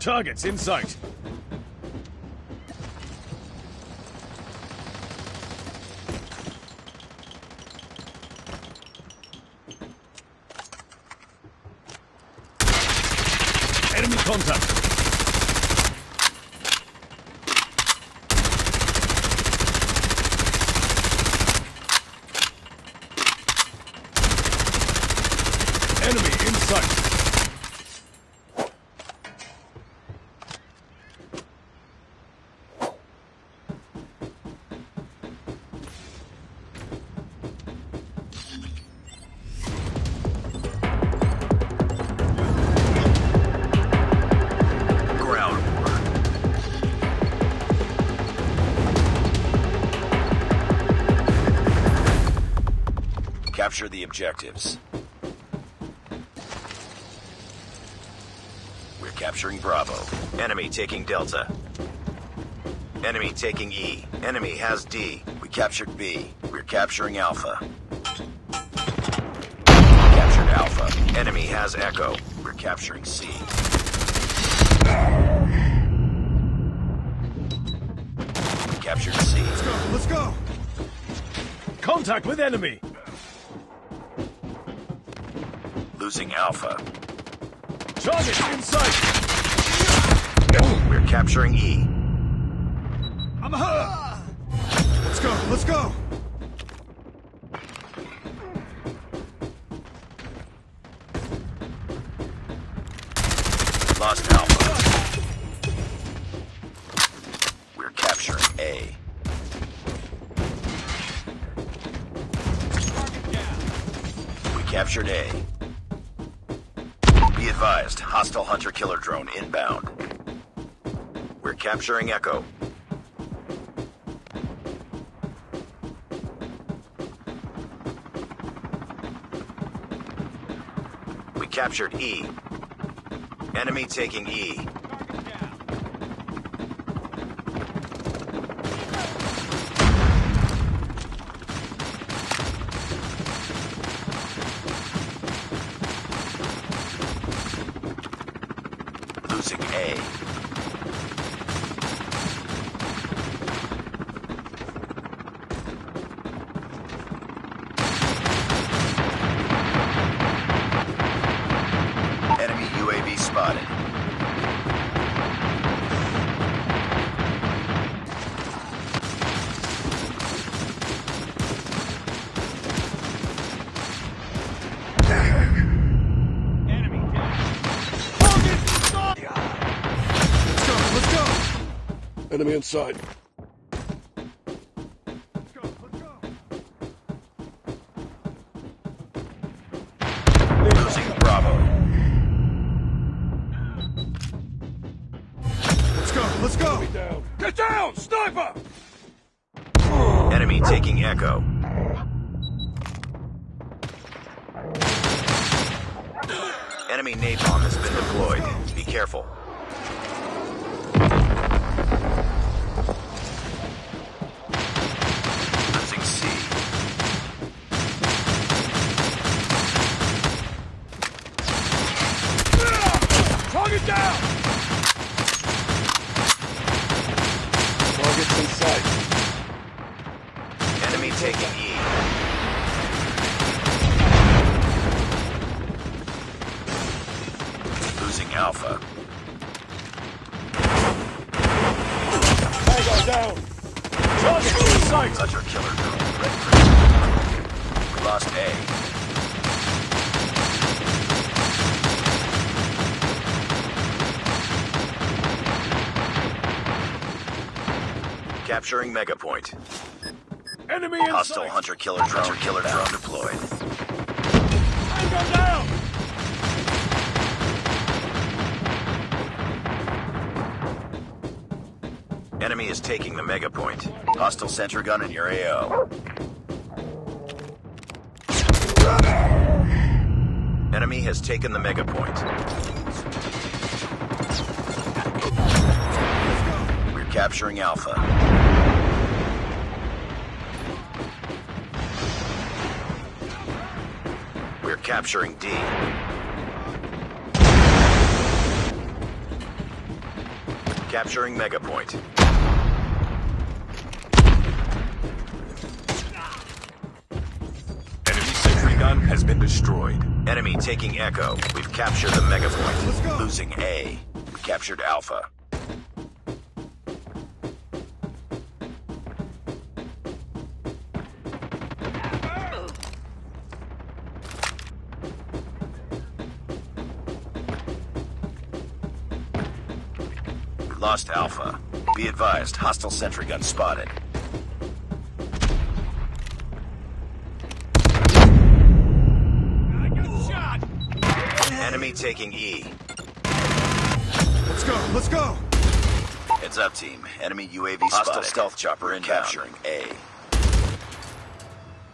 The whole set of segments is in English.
Targets in sight. Enemy contact. Capture the objectives. We're capturing Bravo. Enemy taking Delta. Enemy taking E. Enemy has D. We captured B. We're capturing Alpha. Captured Alpha. Enemy has Echo. We're capturing C. Captured C. Let's go! Let's go. Contact with enemy. Losing Alpha. Targets in sight. We're capturing E. I'm hurt. Let's go. Let's go. Lost Alpha. We're capturing A. We captured A. Advised, hostile hunter-killer drone inbound. We're capturing Echo. We captured E. Enemy taking E. Enemy inside. Let's go. Let's go. Losing Bravo. Let's go. Let's go. Down. Get down! Sniper! Enemy taking Echo. Enemy napalm has been deployed. Be careful. Losing C. Target down. Targets in sight. Enemy taking E. Losing Alpha. Tango down! Targets in sight. Killer drone for. We lost A. Capturing Mega Point. Enemy in Hostile sight. hunter killer drone. Hunter killer drone deployed. Tango down. Enemy is taking the Mega Point. Hostile sentry gun in your AO. Enemy has taken the Mega Point. We're capturing Alpha. Capturing D. Capturing Mega Point. Enemy sentry gun has been destroyed. Enemy taking Echo. We've captured the Mega Point. Losing A. We captured Alpha. Lost Alpha. Be advised, hostile sentry gun spotted. I got shot! Enemy taking E. Let's go. Let's go. Heads up, team. Enemy UAV spotted. Hostile stealth chopper in capturing A.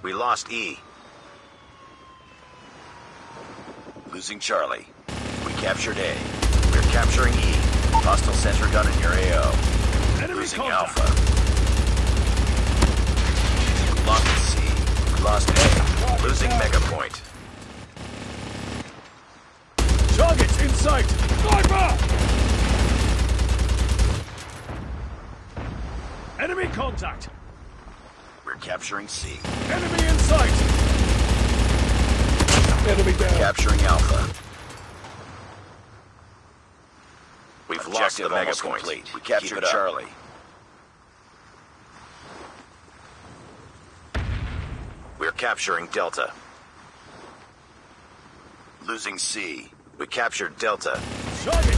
We lost E. Losing Charlie. We captured A. We're capturing E. Hostile sentry gun in your AO. Enemy Losing contact! Alpha. Lost C. Lost A. Losing Mega Point. Targets in sight! Sniper! Enemy contact! We're capturing C. Enemy in sight! Enemy down! Capturing Alpha. We've lost Objective the Mega Point. complete. We captured Keep it up. Charlie. We're capturing Delta. Losing C. We captured Delta. Targets